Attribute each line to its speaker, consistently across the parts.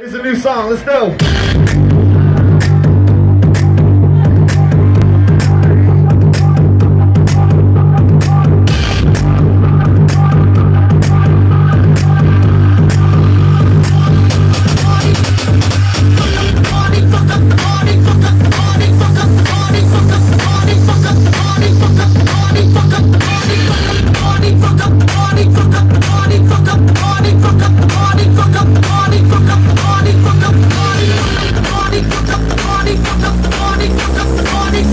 Speaker 1: It's a new song. Let's go.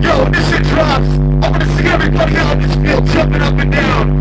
Speaker 1: Yo, this shit drops. I wanna see everybody out in this field jumping up and down.